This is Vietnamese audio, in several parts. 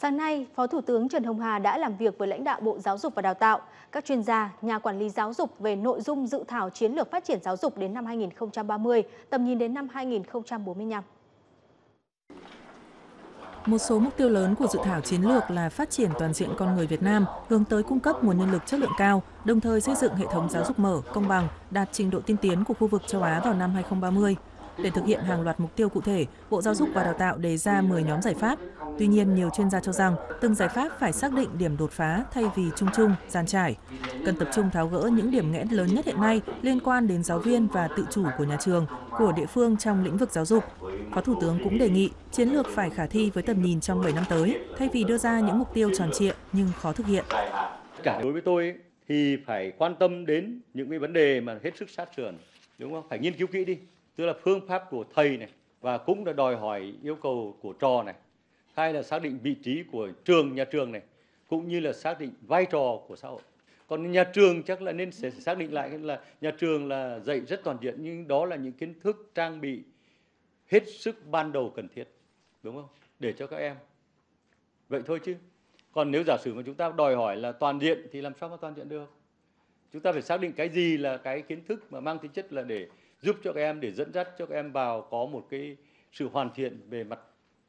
Sáng nay, Phó Thủ tướng Trần Hồng Hà đã làm việc với lãnh đạo Bộ Giáo dục và Đào tạo, các chuyên gia, nhà quản lý giáo dục về nội dung dự thảo chiến lược phát triển giáo dục đến năm 2030, tầm nhìn đến năm 2045. Một số mục tiêu lớn của dự thảo chiến lược là phát triển toàn diện con người Việt Nam, hướng tới cung cấp nguồn nhân lực chất lượng cao, đồng thời xây dựng hệ thống giáo dục mở, công bằng, đạt trình độ tiên tiến của khu vực châu Á vào năm 2030. Để thực hiện hàng loạt mục tiêu cụ thể, Bộ Giáo dục và Đào tạo đề ra 10 nhóm giải pháp. Tuy nhiên, nhiều chuyên gia cho rằng từng giải pháp phải xác định điểm đột phá thay vì chung chung, gian trải. Cần tập trung tháo gỡ những điểm nghẽn lớn nhất hiện nay liên quan đến giáo viên và tự chủ của nhà trường, của địa phương trong lĩnh vực giáo dục. Phó Thủ tướng cũng đề nghị chiến lược phải khả thi với tầm nhìn trong 7 năm tới, thay vì đưa ra những mục tiêu tròn trịa nhưng khó thực hiện. Cả đối với tôi thì phải quan tâm đến những cái vấn đề mà hết sức sát sườn, đúng không? Phải nghiên cứu kỹ đi tức là phương pháp của thầy này, và cũng là đòi hỏi yêu cầu của trò này. Hai là xác định vị trí của trường, nhà trường này, cũng như là xác định vai trò của xã hội. Còn nhà trường chắc là nên sẽ xác định lại là nhà trường là dạy rất toàn diện, nhưng đó là những kiến thức trang bị hết sức ban đầu cần thiết, đúng không? Để cho các em. Vậy thôi chứ. Còn nếu giả sử mà chúng ta đòi hỏi là toàn diện thì làm sao mà toàn diện được? Chúng ta phải xác định cái gì là cái kiến thức mà mang tính chất là để giúp cho các em để dẫn dắt cho các em vào có một cái sự hoàn thiện về mặt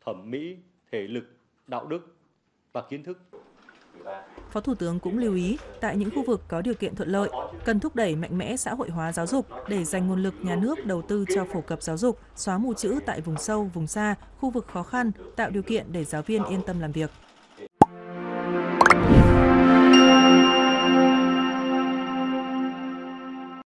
thẩm mỹ, thể lực, đạo đức và kiến thức. Phó Thủ tướng cũng lưu ý, tại những khu vực có điều kiện thuận lợi, cần thúc đẩy mạnh mẽ xã hội hóa giáo dục để dành nguồn lực nhà nước đầu tư cho phổ cập giáo dục, xóa mù chữ tại vùng sâu, vùng xa, khu vực khó khăn, tạo điều kiện để giáo viên yên tâm làm việc.